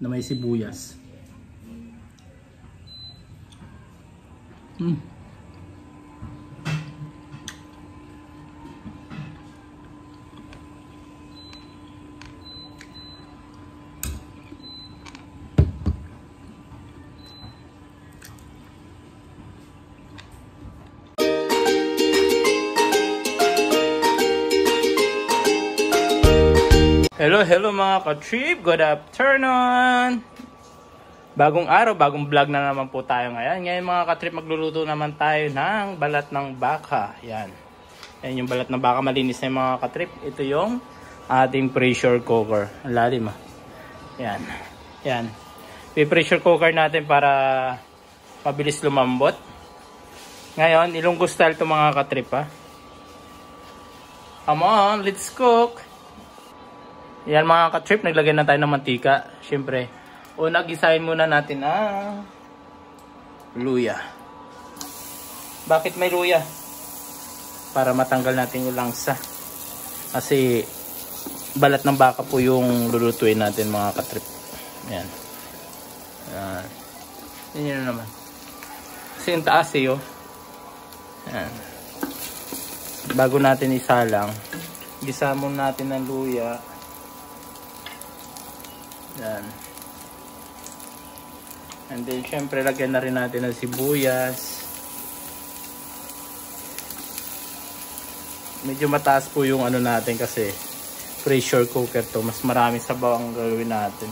na may sibuyas. Mm. Hello, hello mga ka-trip. Good afternoon. Bagong araw, bagong vlog na naman po tayo ngayon. Ngayon mga ka-trip, magluluto naman tayo ng balat ng baka. Yan. Yan yung balat ng baka. Malinis na yung mga ka-trip. Ito yung ating pressure cooker. Ang lalim ah. Yan. Yan. Pi-pressure cooker natin para mabilis lumambot. Ngayon, ilunggo style to mga ka-trip ah. Come on, let's cook. Yan mga ka-trip, naglagay na tayo ng mantika. Siyempre, una gisahin muna natin ang luya. Bakit may luya? Para matanggal natin yung langsa. Kasi balat ng baka po yung lulutuin natin mga ka-trip. Yan. Yan. Yan naman. Kasi yung taas eh oh. Yan. Bago natin isalang, gisa muna natin ng luya. Yan. And then, syempre, lagyan na rin natin ng sibuyas. Medyo mataas po yung ano natin kasi pressure cooker to. Mas marami sabaw ang gagawin natin.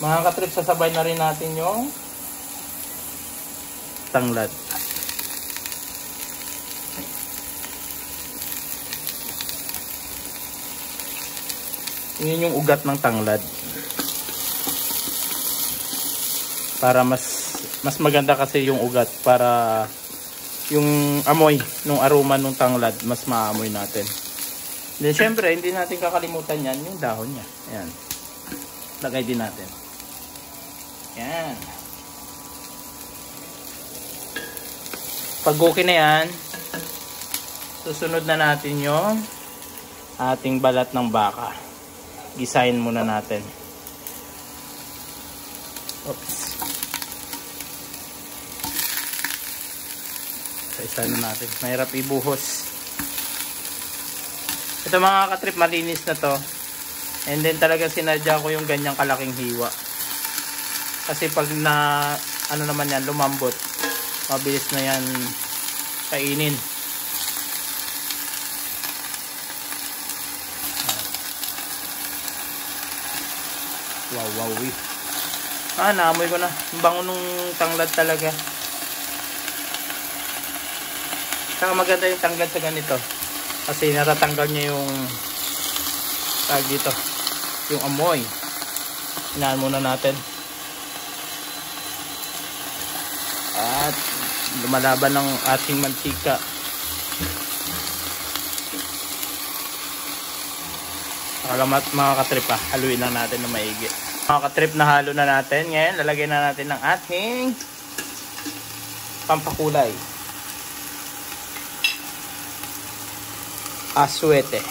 Mga katrip, sasabay na rin natin yung tanglad. Yun yung ugat ng tanglad. Para mas mas maganda kasi yung ugat para yung amoy nung aroma nung tanglad mas maamoy natin. Then syempre hindi natin kakalimutan yan yung dahon niya. Ayan. Lagay din natin. Yan. Pag okay na yan, susunod na natin yung ating balat ng baka gisahin muna natin. Oops. Isa na natin. Mahirap ibuhos. Ito mga katrip, malinis na to. And then talaga sinadya ko yung ganyang kalaking hiwa. Kasi pag na, ano naman yan, lumambot, mabilis na yan kainin. Wow, wow, wee. Ah, naamoy ko na. Ang bango nung tanglad talaga. Saka maganda yung tanglad sa ganito. Kasi natatanggal niya yung tag dito. Yung amoy. Inaan muna natin. At lumalaban ng ating mantika. Alamat mga katrip ha. Haluin lang natin na maigi. Mga katrip na halo na natin. Ngayon, lalagyan na natin ng ating pampakulay. Aswete.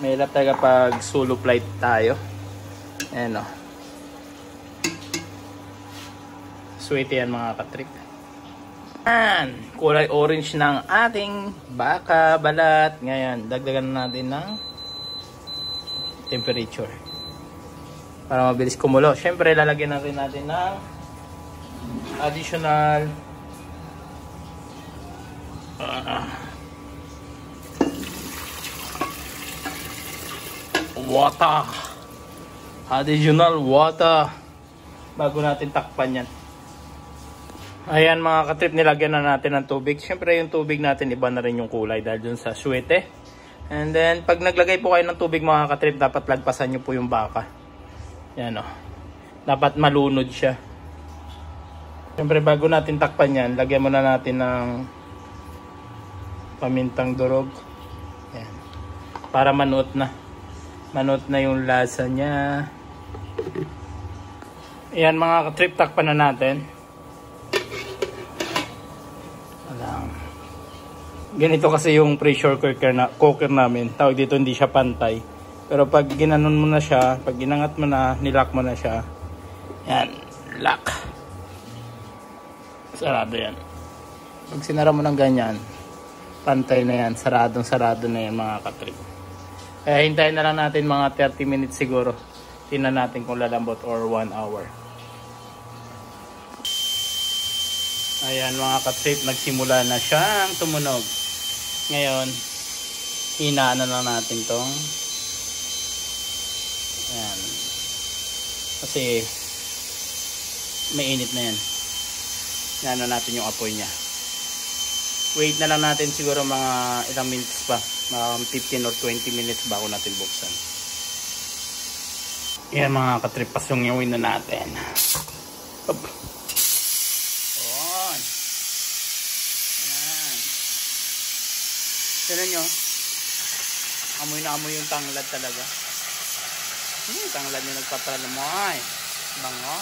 Mahirap talaga pag solo flight tayo. Ayan o. Sweet yan mga katrip. Yan. Kulay orange ng ating baka, balat. Ngayon, dagdagan natin ng temperature. Para mabilis kumulo. Siyempre, lalagyan natin natin ng additional uh, water. Additional water. Bago natin takpan yan. Ayan mga katrip, nilagyan na natin ng tubig. Siyempre yung tubig natin iba na rin yung kulay dahil dun sa suwete. And then pag naglagay po kayo ng tubig mga katrip, dapat lagpasan nyo po yung baka. Yan o. Dapat malunod siya. Siyempre bago natin takpan yan, lagyan muna natin ng pamintang durog. Yan. Para manuot na. Manuot na yung lasa niya. Ayan mga katrip, takpan na natin. Ganito kasi yung pressure cooker, na, cooker namin. Tawag dito hindi siya pantay. Pero pag ginanon mo na siya, pag ginangat mo na, nilock mo na siya. Yan, lock. Sarado yan. Pag sinara mo ng ganyan, pantay na yan. Saradong sarado na yan mga katrip. Kaya hintayin na lang natin mga 30 minutes siguro. Tingnan natin kung lalambot or 1 hour. Ayan mga katrip, nagsimula na siyang tumunog. Ngayon, hinaan na lang natin tong Ayan. Kasi mainit na yan. Na natin yung apoy niya. Wait na lang natin siguro mga ilang minutes pa. Mga 15 or 20 minutes bago natin buksan. Yan mga katrip, pasungyawin na natin. Up. On. Yan. Tignan nyo. Amoy na amoy yung tanglad talaga. Hmm, tanglad nyo nagpapralamoy. Bango.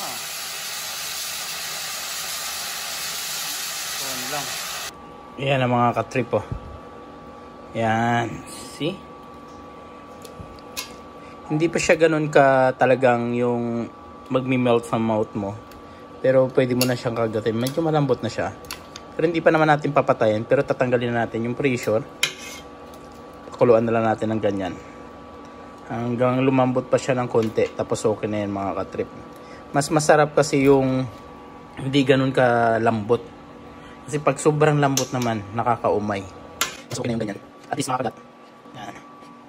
On lang. Yan ang mga katrip oh. Yan. See? Hindi pa siya ganun ka talagang yung magmi-melt sa mouth mo. Pero pwede mo na siyang kagatin. Medyo malambot na siya. Pero hindi pa naman natin papatayin. Pero tatanggalin na natin yung pressure. Pakuluan na lang natin ng ganyan. Hanggang lumambot pa siya ng konti. Tapos okay na yan mga katrip. Mas masarap kasi yung hindi ganun ka lambot. Kasi pag sobrang lambot naman, nakakaumay. So okay na yung ganyan. At least makakagat. Yan.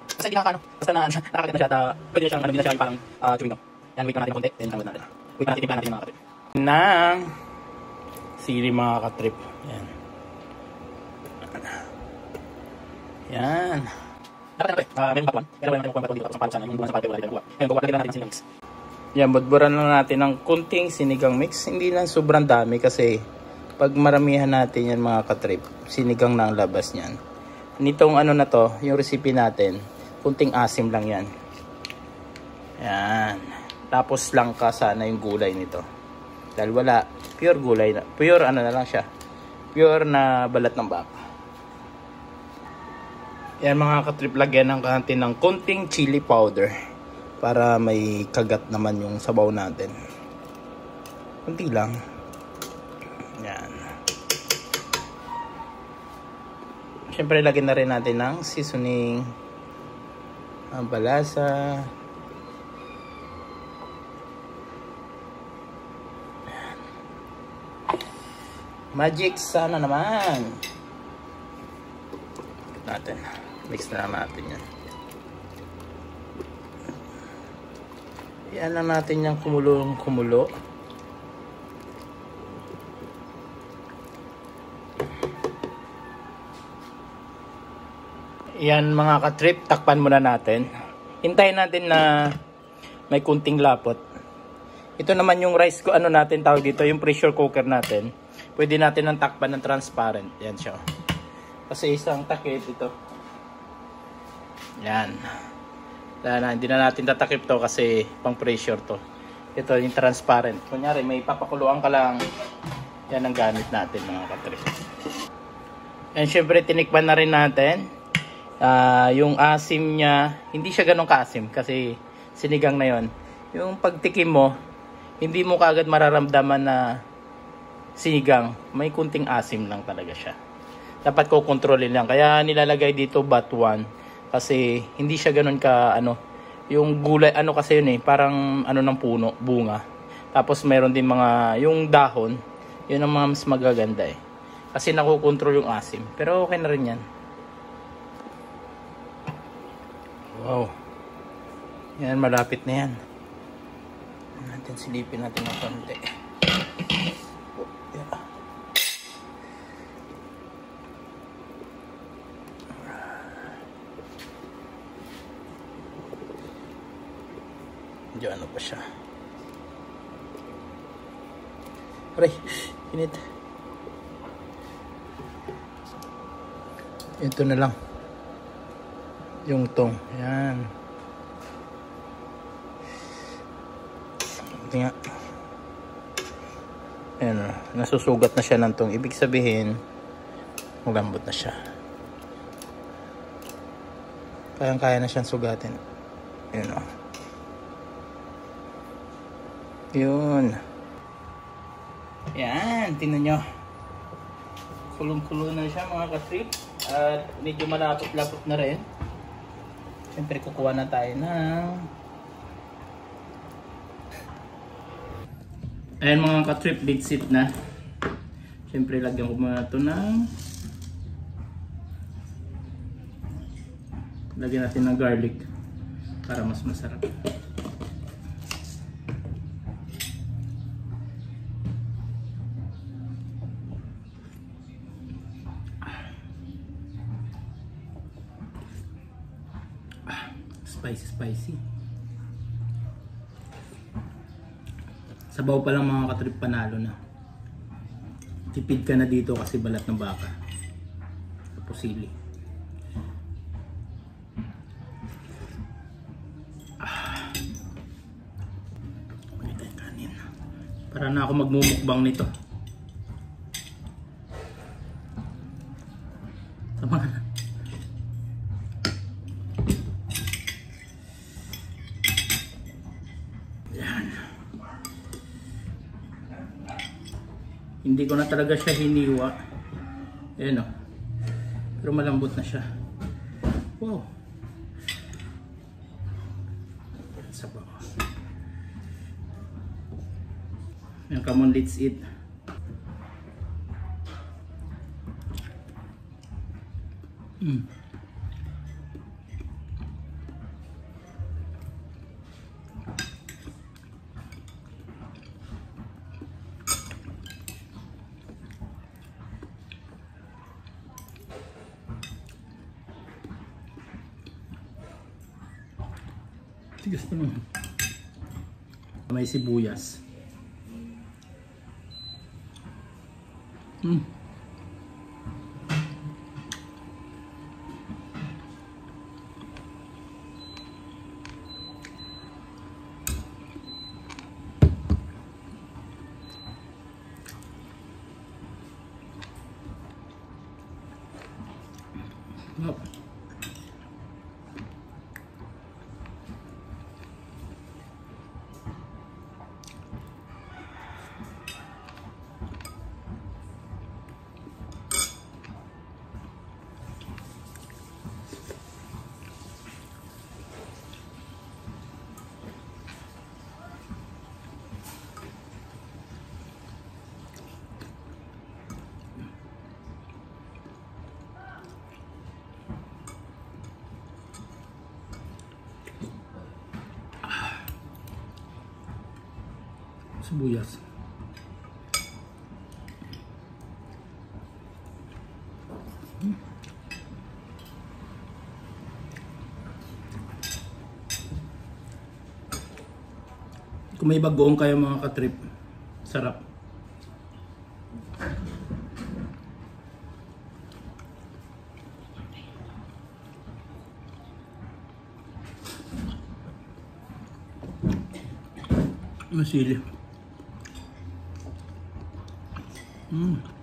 Kasi hindi. Basta na, nakakagat na siya. Ta, pwede na siyang, ano, na siya yung parang uh, chewing gum. Yan, wait na natin ng konti. Then, tanggal natin. Wait na natin, timpla natin mga katrip. Nang sili mga katrip. Yan. Yan. Dapat ito eh. Uh, meron pa Pero wala natin kukuha pa dito. Tapos sana. Yung buwan sa parte wala tayo kuha. Ngayon, kukuha lang natin sinigang mix. Yan, budburan lang natin ng kunting sinigang mix. Hindi lang sobrang dami kasi pag maramihan natin yan mga katrip, sinigang na ang labas niyan. Nitong ano na to, yung recipe natin, kunting asim lang yan. Yan. Tapos lang ka sana yung gulay nito. Dahil wala, pure gulay na. Pure ano na lang siya. Pure na balat ng baka. Yan mga katrip, lagyan ng natin ng konting chili powder. Para may kagat naman yung sabaw natin. Kunti lang. Yan. Siyempre, lagyan na rin natin ng seasoning. Ang balasa. Magic sana naman. Natin. Mix na natin yan. Yan lang natin yung kumulong kumulo. Yan mga katrip, takpan muna natin. Hintayin natin na may kunting lapot. Ito naman yung rice ko, ano natin tawag dito, yung pressure cooker natin. Pwede natin ng takpan ng transparent. Yan siya. Kasi isang takip ito. Yan. Na, hindi na natin tatakip to kasi pang pressure to. Ito yung transparent. Kunyari may papakuluan ka lang. Yan ang gamit natin mga katrip. And syempre tinikman na rin natin uh, yung asim niya, hindi siya ganun kaasim kasi sinigang na yon. Yung pagtikim mo, hindi mo kagad mararamdaman na sinigang, may kunting asim lang talaga siya. Dapat ko kontrolin lang. Kaya nilalagay dito bat 1 kasi hindi siya ganun ka ano, yung gulay ano kasi yun eh, parang ano ng puno, bunga. Tapos meron din mga yung dahon, yun ang mga mas magaganda eh. Kasi nakokontrol yung asim. Pero okay na rin yan. Wow. Yan, malapit na yan. Natin silipin natin ng konti. Oh, yeah. Diyan ano pa siya. Aray, init. Ito na lang yung tong. Yan. Ito nga. Ayan, nasusugat na siya ng tong. Ibig sabihin, malambot na siya. Kayang-kaya na siyang sugatin. Yun o. Yun. Yan, tingnan nyo. Kulong-kulo na siya mga katrip. At medyo malapot-lapot na rin. Siyempre kukuha na tayo ng... Ayan mga ka-trip, big sit na. Siyempre lagyan ko muna ito ng... Lagyan natin ng garlic para mas masarap. Spicy, spicy. Sabaw pa lang mga katrip panalo na. Tipid ka na dito kasi balat ng baka. Tapos sili. Ah. Para na ako magmumukbang nito. Tama na. Yan. Hindi ko na talaga siya hiniwa. Ayan o. Pero malambot na siya. Wow. Sabaw. Yan, come on, let's eat. Mm. Tigas pa naman. May sibuyas. Mm. Sibuyas. Kung may bagoong kayo mga katrip, sarap. Masili. Mm.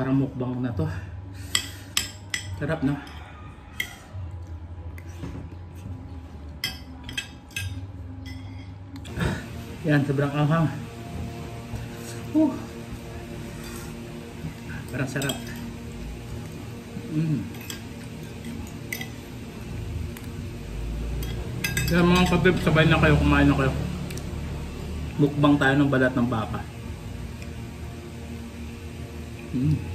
Parang mukbang na to. Sarap na. Yan, sobrang anghang. Uh. Parang sarap. Mm. Kaya mga kabib, sabay na kayo, kumain na kayo. Mukbang tayo ng balat ng baka. Mm.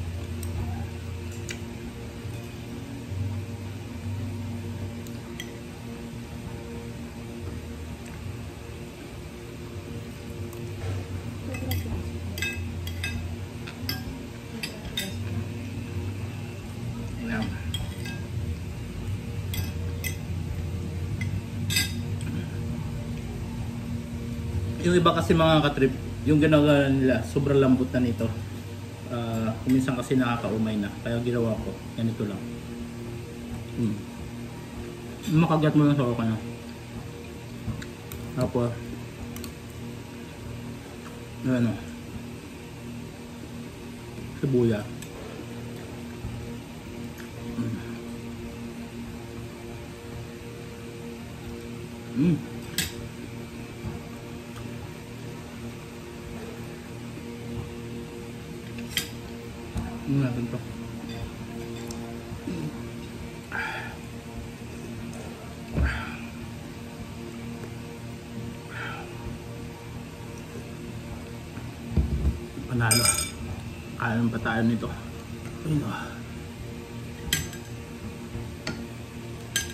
Yung iba kasi mga katrip, yung ginagawa nila, sobrang lambot na nito. Ah, kuminsan kasi nakakaumay na. Kaya ginawa ko, ganito lang. Hmm. Makagat mo lang sa oka na. Tapos, ano, sibuya. Mm. Mm. Panalo. Kaya pa tayo nito. Ayun o.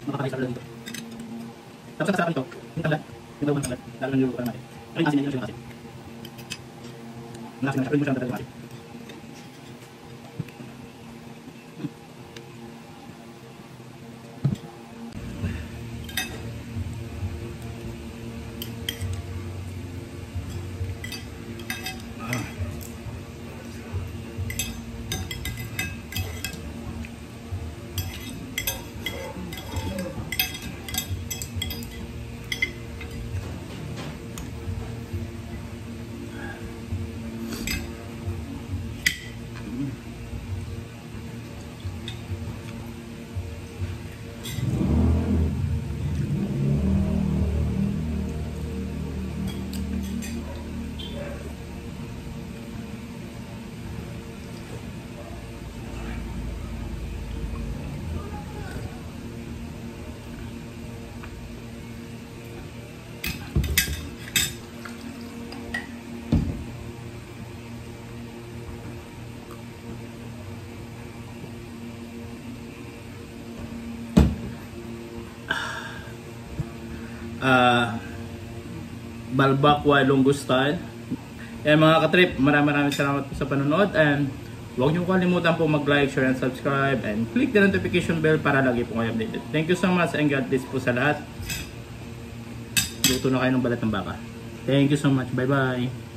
Makakakita lang ito. Tapos sa ito, yung talat, yung daw ng talat, lalo yung lupa natin. Yung asin niya, yung asin. Ang asin na siya, mo siya ang talat ng asin. Balbakwa style. Yan mga katrip, maraming maraming salamat po sa panonood and huwag niyo kalimutan po mag-like, share, and subscribe and click the notification bell para lagi po kayo updated. Thank you so much and God bless po sa lahat. Luto na kayo ng balat ng baka. Thank you so much. Bye-bye.